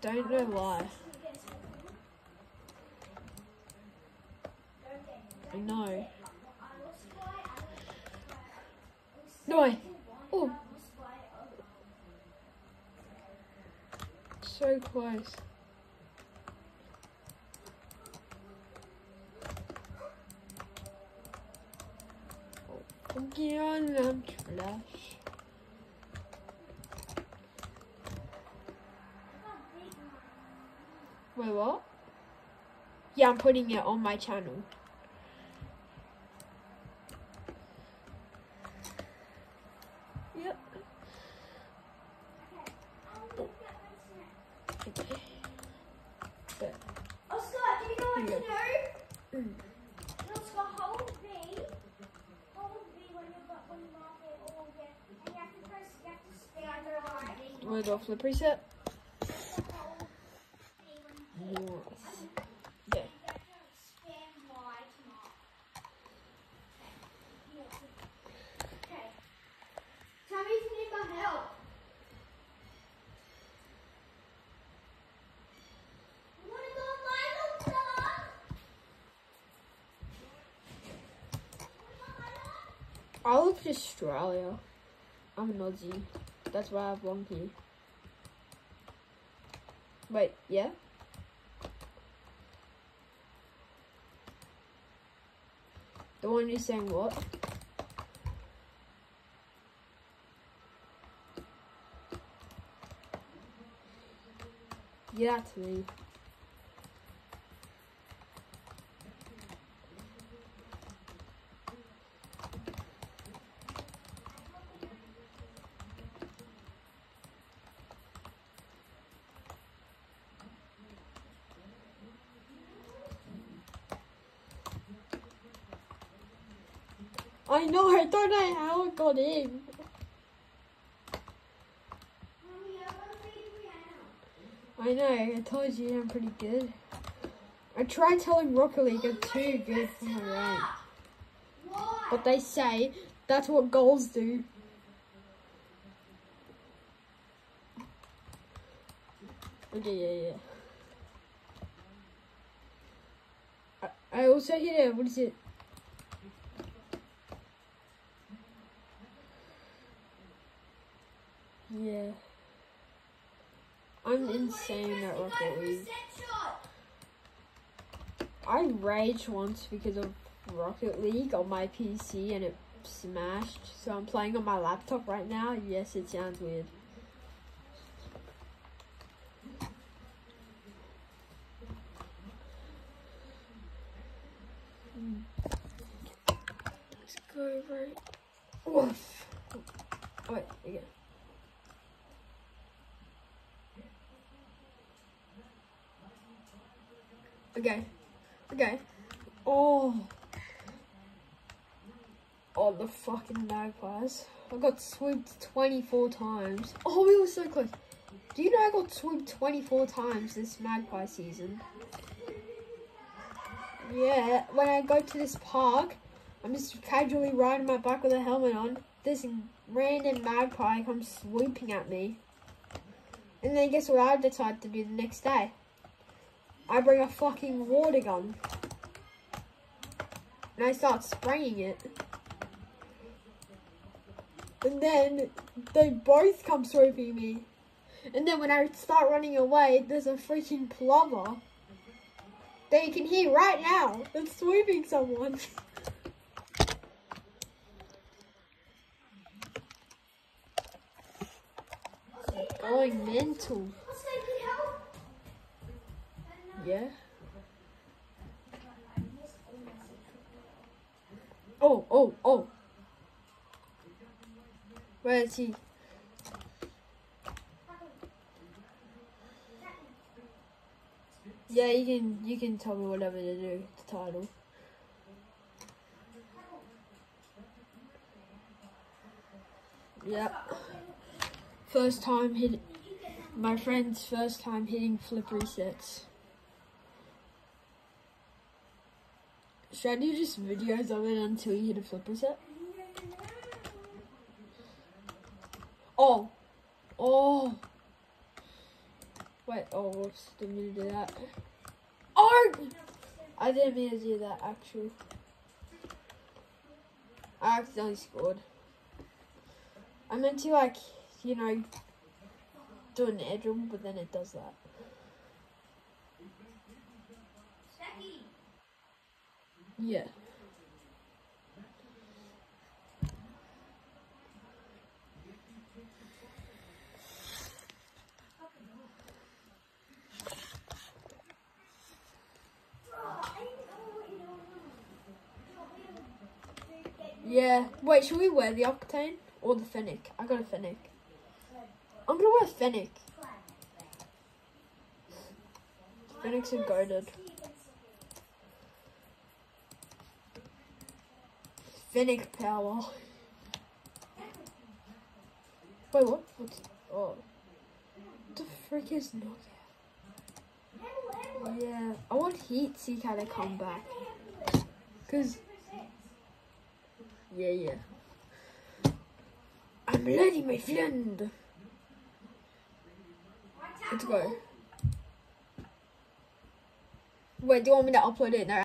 Don't know why. No way. Oh. So close. Get on the flash. What? Yeah, I'm putting it on my channel. Yep. Okay. There. Oscar, do you know what to Yeah. do? Mm. Oscar, hold B. Hold B when you're bu- when you mark it all again. And you have to press, you have to stand right. Where's off the preset? Wanna go live? I love Australia. I'm an Aussie. That's why I have long hair. Wait, yeah? The one who's saying what? Yeah, that's me. I know, I don't know how it got in. I. I know, I told you I'm pretty good. I tried telling Rocket League I'm too good for my rank. But they say that's what goals do. Okay, yeah, yeah. I, I also hear, what is it? Yeah. I'm insane at Rocket League. I raged once because of Rocket League on my PC and it smashed. So I'm playing on my laptop right now. Yes, it sounds weird. Let's go right. Woof. Oh, wait, again. Okay. Okay. Oh. Oh, the fucking magpies. I got swooped 24 times. Oh, we were so close. Do you know I got swooped 24 times this magpie season? Yeah, when I go to this park, I'm just casually riding my bike with a helmet on. This random magpie comes swooping at me. And then guess what I decide to do the next day? I bring a fucking water gun. And I start spraying it. And then they both come swooping me. And then when I start running away, there's a freaking plover that you can hear right now that's swooping someone. Going mental. Yeah. Oh, oh, oh. Where is he? Yeah, you can you can tell me whatever to do. The title. Yep. First time hit my friend's first time hitting flip resets. Should I do just videos of it until you hit a flip reset? Oh. Oh. Wait, oh, whoops, didn't mean to do that. Oh! I didn't mean to do that, actually. I accidentally scored. I meant to, like, you know, do an edge but then it does that. Yeah. Yeah. Wait, should we wear the Octane or the Fennec? I got a Fennec. I'm gonna wear Fennec. Fennecs are goaded. Fennec power. Wait, what? What's, oh. What the frick is knockout? Yeah, I want Heat Seeker to come back. Cause, yeah, yeah. I'm ready, my friend. Let's go. Wait, do you want me to upload it now?